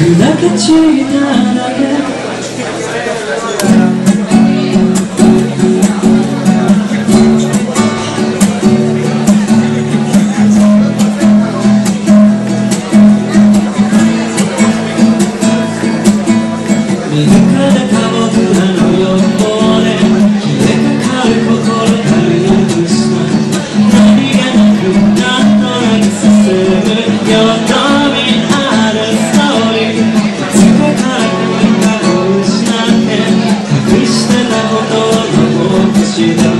그날까지 나에게 gratidão.